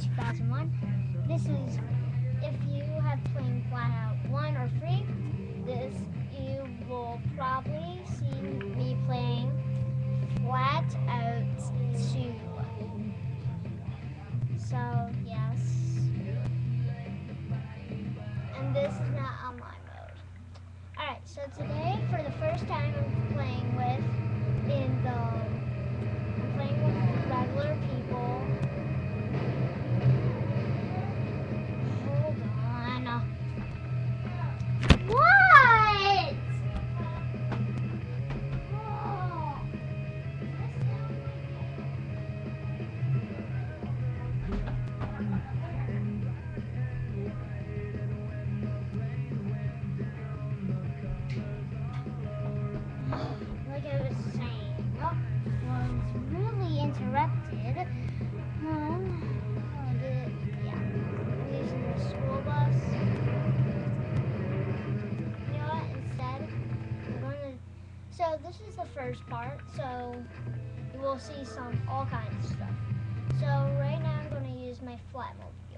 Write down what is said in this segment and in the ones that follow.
2001. This is if you have played Flatout 1 or 3, this you will probably see me playing Flat Out 2. So, yes. And this is not online mode. Alright, so today, for the first time, I'm playing with in the. I'm playing with regular people. This is the first part. So you will see some all kinds of stuff. So right now I'm going to use my flatmobile. Alright,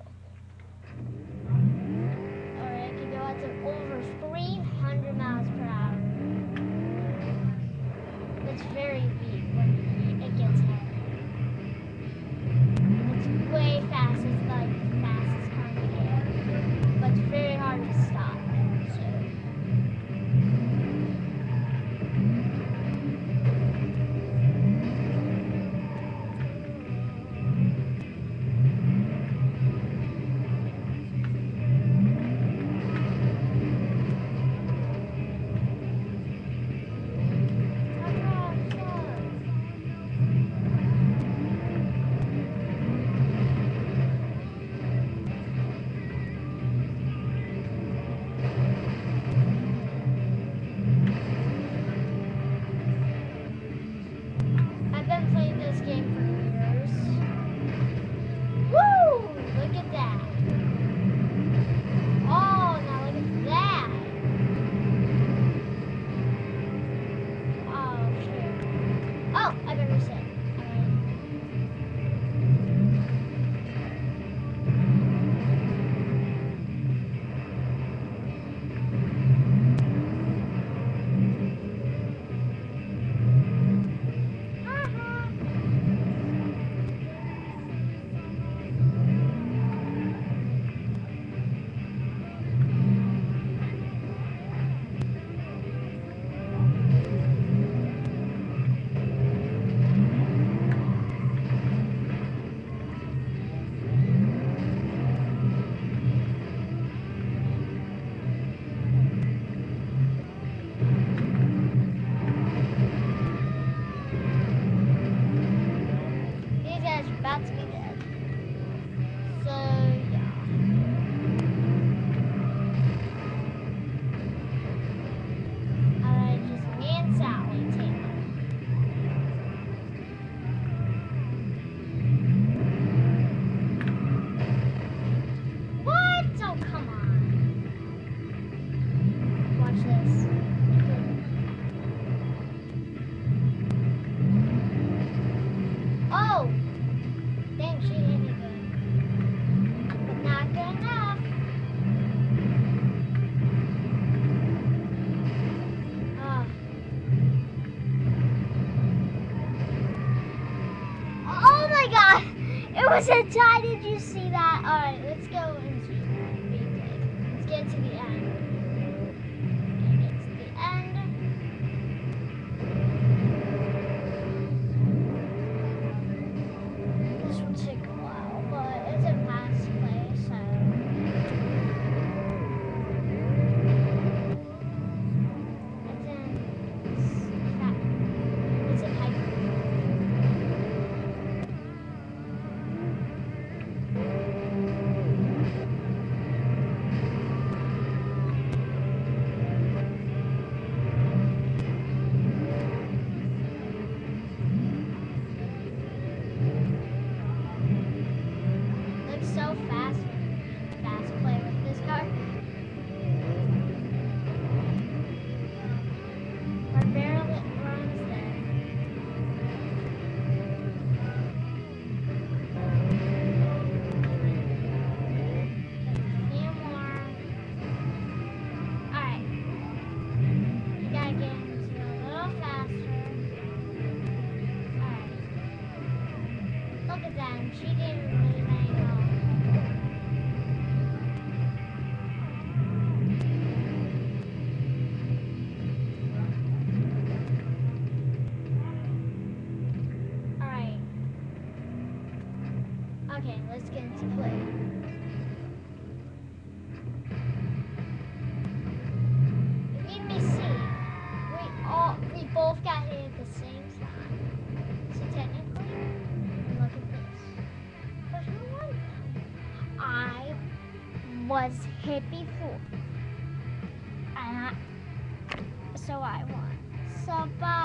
was a tie, did you see that? Alright, let's go retake. Let's get to the end. Then she didn't health. Alright. Okay, let's get into play. Was hit before. And I so I won. So bye.